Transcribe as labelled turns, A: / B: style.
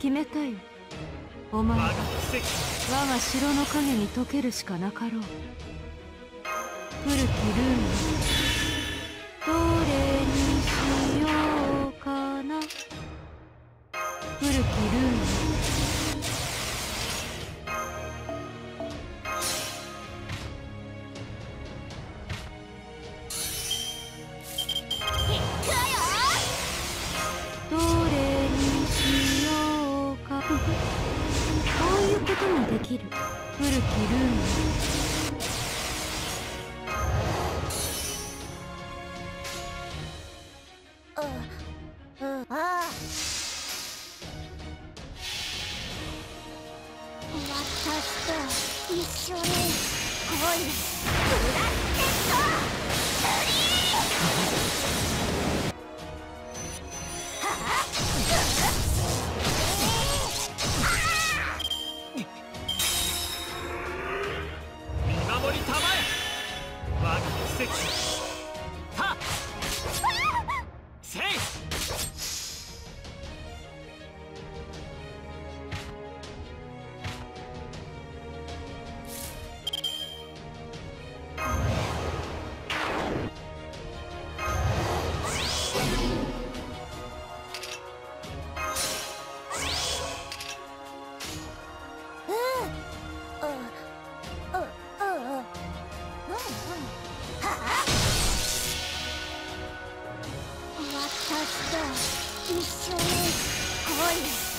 A: 決めたよお前は我が城の影に溶けるしかなかろう。古きルール。どれにしようかな。古きルール。できる。古きルー
B: ム。私と一緒に。来いせちはっせ一生に恋